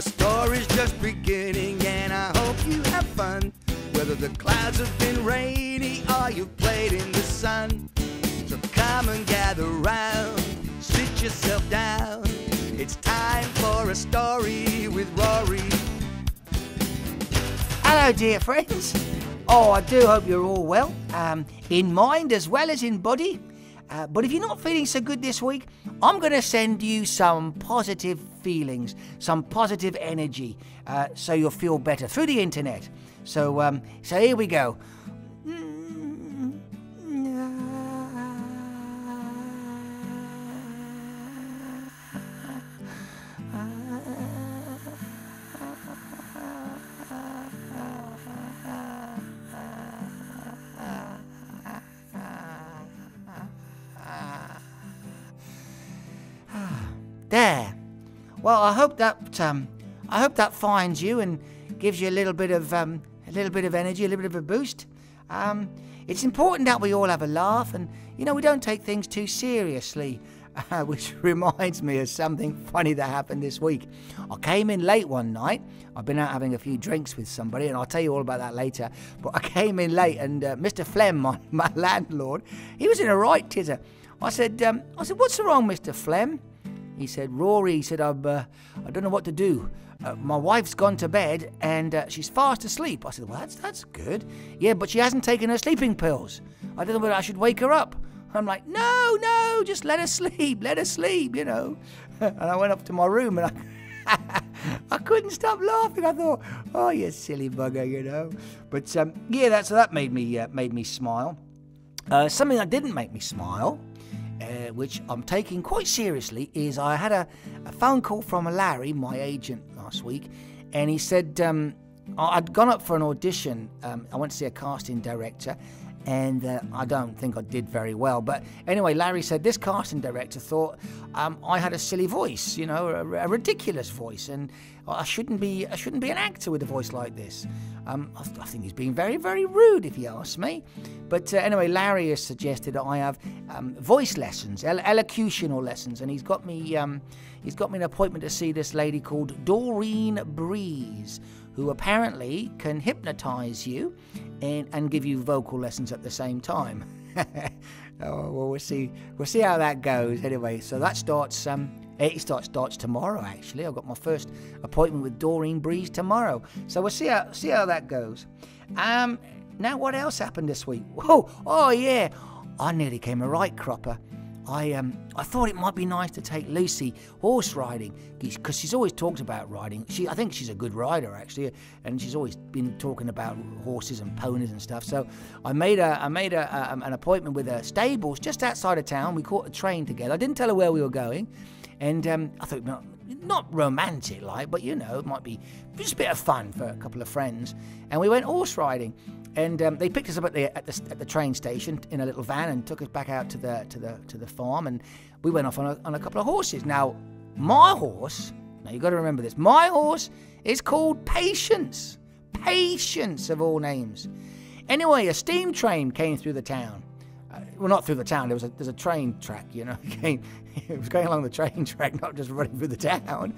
The story's just beginning, and I hope you have fun. Whether the clouds have been rainy or you've played in the sun. So come and gather round, sit yourself down. It's time for a story with Rory. Hello, dear friends. Oh, I do hope you're all well, um, in mind as well as in body. Uh, but if you're not feeling so good this week, I'm going to send you some positive feelings, some positive energy, uh, so you'll feel better through the internet. So, um, so here we go. Well, I hope that um, I hope that finds you and gives you a little bit of um, a little bit of energy, a little bit of a boost. Um, it's important that we all have a laugh, and you know we don't take things too seriously. Uh, which reminds me of something funny that happened this week. I came in late one night. I've been out having a few drinks with somebody, and I'll tell you all about that later. But I came in late, and uh, Mr. Flem, my, my landlord, he was in a right titter. I said, um, I said, what's wrong, Mr. Flem? He said, Rory, he said, I'm, uh, I don't know what to do. Uh, my wife's gone to bed and uh, she's fast asleep. I said, Well, that's, that's good. Yeah, but she hasn't taken her sleeping pills. I don't know whether I should wake her up. I'm like, No, no, just let her sleep, let her sleep, you know. and I went up to my room and I. I couldn't stop laughing. I thought, "Oh, you silly bugger," you know. But um, yeah, that so that made me uh, made me smile. Uh, something that didn't make me smile uh, which I'm taking quite seriously, is I had a, a, phone call from Larry, my agent, last week, and he said um, I'd gone up for an audition. Um, I went to see a casting director, and uh, I don't think I did very well. But anyway, Larry said this casting director thought um, I had a silly voice, you know, a, a, ridiculous voice, and I shouldn't be I shouldn't be an actor with a voice like this. Um, I, I, think he's being very very rude, if you ask me. But uh, anyway, Larry has suggested that I have um, voice lessons, elo- elocutional lessons, and he's got me um, he's got me an appointment to see this lady called Doreen Breeze who apparently can hypnotize you and, and give you vocal lessons at the same time. oh, well, we'll see. We'll see how that goes. Anyway, so that starts. Um, it starts starts tomorrow. Actually, I've got my first appointment with Doreen Breeze tomorrow. So we'll see how see how that goes. Um, now, what else happened this week? Whoa! Oh yeah, I nearly came a right cropper. I um I thought it might be nice to take Lucy horse riding because she's always talked about riding. She I think she's a good rider actually, and she's always been talking about horses and ponies and stuff. So I made a I made a, an appointment with a stables just outside of town. We caught a train together. I didn't tell her where we were going, and um, I thought not not romantic like, but you know it might be just a bit of fun for a couple of friends. And we went horse riding and um, they picked us up at the, at the at the train station in a little van and took us back out to the to the to the farm, and we went off on a, on a couple of horses. Now, my horse. Now you've got to remember this. My horse is called Patience. Patience of all names. Anyway, a steam train came through the town. Uh, well, not through the town. There was a there's a train track, you know. It, came, it was going along the train track, not just running through the town.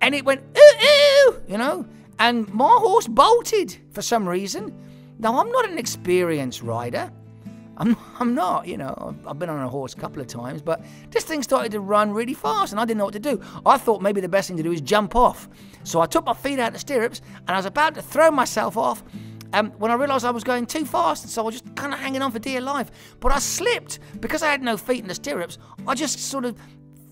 And it went ooh ooh, you know. And my horse bolted for some reason. Now, I'm not an experienced rider. I'm, I'm not, you know, I've been on a horse a couple of times, but this thing started to run really fast and I didn't know what to do. I thought maybe the best thing to do is jump off. So I took my feet out of the stirrups and I was about to throw myself off um, when I realised I was going too fast, and so I was just kind of hanging on for dear life. But I slipped because I had no feet in the stirrups. I just sort of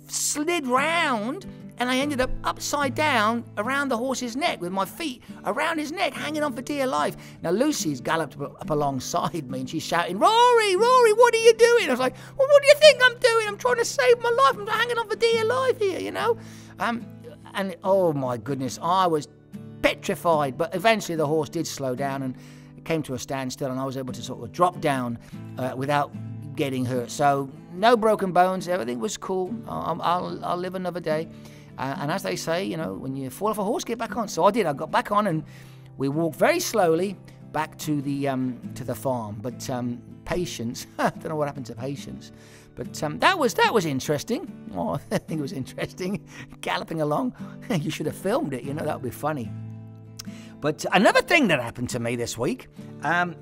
slid round and I ended up upside down around the horse's neck with my feet around his neck, hanging on for dear life. Now, Lucy's galloped up alongside me and she's shouting, Rory, Rory, what are you doing? I was like, Well, what do you think I'm doing? I'm trying to save my life. I'm hanging on for dear life here, you know? Um, and oh my goodness, I was petrified. But eventually the horse did slow down and came to a standstill, and I was able to sort of drop down uh, without getting hurt. So, no broken bones, everything was cool. I'll, I'll, I'll live another day. Uh, and as they say, you know, when you fall off a horse, get back on. So I did. I got back on, and we walked very slowly back to the um, to the farm. But um, patience, I don't know what happened to patience. But um, that was that was interesting. Oh, I think it was interesting. Galloping along. you should have filmed it, you know, that would be funny. But another thing that happened to me this week, um,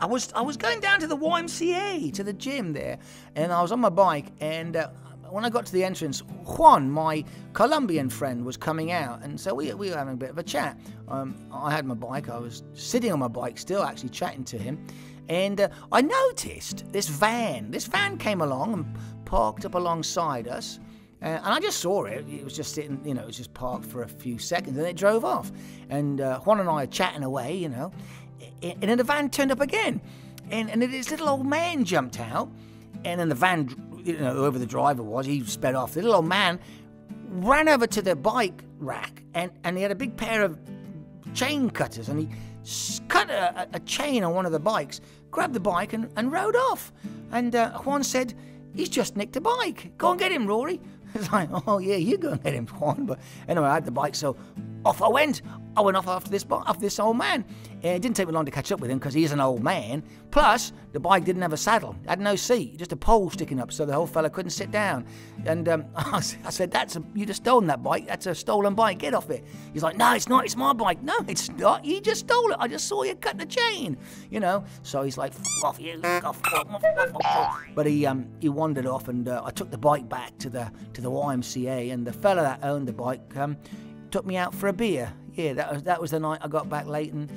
I was I was going down to the YMCA to the gym there, and I was on my bike, and uh, when I got to the entrance, Juan, my Colombian friend, was coming out, and so we, we were having a bit of a chat. Um, I had my bike, I was sitting on my bike still, actually chatting to him, and uh, I noticed this van. This van came along and parked up alongside us. Uh, and I just saw it. It was just sitting, you know, it was just parked for a few seconds and it drove off. And uh, Juan and I are chatting away, you know, and then the van turned up again. And, and this little old man jumped out. And then the van, you know, whoever the driver was, he sped off. The little old man ran over to the bike rack and, and he had a big pair of chain cutters and he cut a, a, chain on one of the bikes, grabbed the bike, and, and rode off. And uh, Juan said, He's just nicked a bike. Go and get him, Rory. It's like, oh yeah, you go and get him, Juan. But anyway, I had the bike, so off I went. I went off after this after this old man. It didn't take me long to catch up with him because he's an old man. Plus, the bike didn't have a saddle, it had no seat, just a pole sticking up, so the whole fella couldn't sit down. And um, I said, "That's a, you just stolen that bike. That's a stolen bike. Get off it." He's like, "No, it's not. It's my bike. No, it's not. You just stole it. I just saw you cut the chain." You know. So he's like, "Off you, off, But he um, he wandered off, and uh, I took the bike back to the to the YMCA, and the fella that owned the bike um, took me out for a beer. Yeah, that was that was the night I got back late and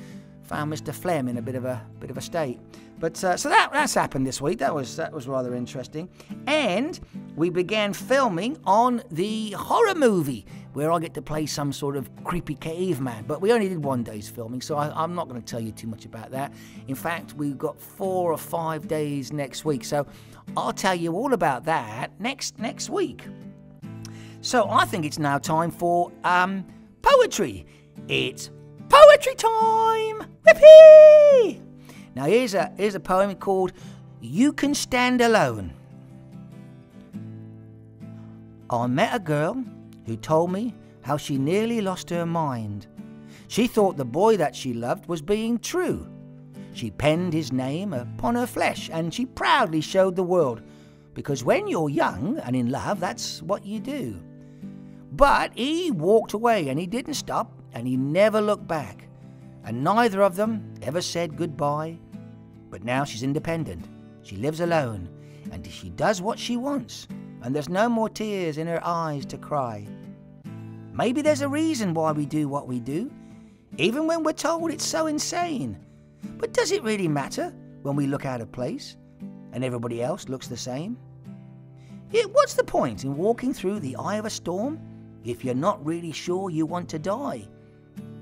found Mr. Flem in a bit of a bit of a state. But uh, so that that's happened this week. That was that was rather interesting. And we began filming on the horror movie where I get to play some sort of creepy caveman. But we only did one day's filming, so I, I'm not going to tell you too much about that. In fact, we've got four or five days next week, so I'll tell you all about that next next week. So I think it's now time for um, poetry. It's poetry time! Now here's a here's a poem called You Can Stand Alone. I met a girl who told me how she nearly lost her mind. She thought the boy that she loved was being true. She penned his name upon her flesh and she proudly showed the world because when you're young and in love, that's what you do. But he walked away and he didn't stop and he never looked back. And neither of them ever said goodbye. But now she's independent. She lives alone and she does what she wants. And there's no more tears in her eyes to cry. Maybe there's a reason why we do what we do, even when we're told it's so insane. But does it really matter when we look out of place and everybody else looks the same? Yeah, what's the point in walking through the eye of a storm if you're not really sure you want to die.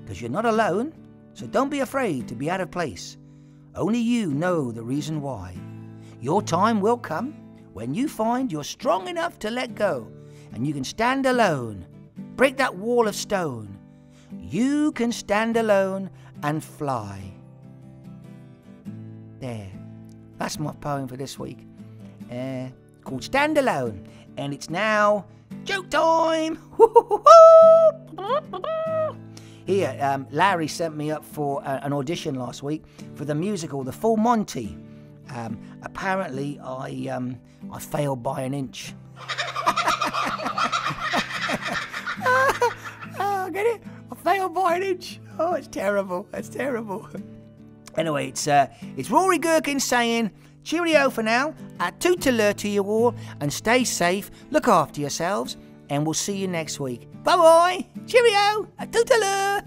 Because you're not alone, so don't be afraid to be out of place. Only you know the reason why. Your time will come when you find you're strong enough to let go and you can stand alone. Break that wall of stone. You can stand alone and fly. There. That's my poem for this week. Uh, called Stand Alone. And it's now Joke time! Here, um, Larry sent me up for a, an audition last week for the musical The Full Monty. Um, apparently, I um, I failed by an inch. oh, get it? I failed by an inch. Oh, it's terrible. It's terrible. Anyway, it's uh, it's Rory Gherkin saying Cheerio for now. Uh, toodaloo to you all, and stay safe. Look after yourselves, and we'll see you next week. Bye bye. Cheerio. A toodaloo.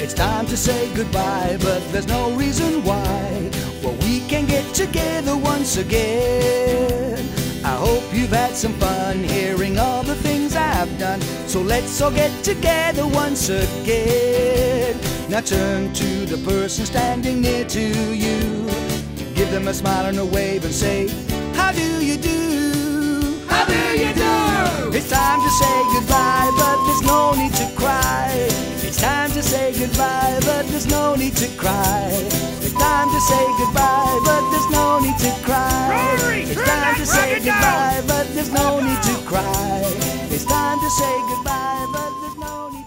It's time to say goodbye, but there's no reason why. Well, we can get together once again. I hope you've had some fun hearing all the things I've done. So let's all get together once again. Now turn to the person standing near to you. Give them a smile and a wave and say, How do you do? How do you do? It's time to say goodbye, but there's no need to cry. It's time to say goodbye, but there's no need to cry. It's time to say goodbye, but there's no need to cry. Rory, it's time say goodbye, but there's no need to cry. It's time to say goodbye, but there's no need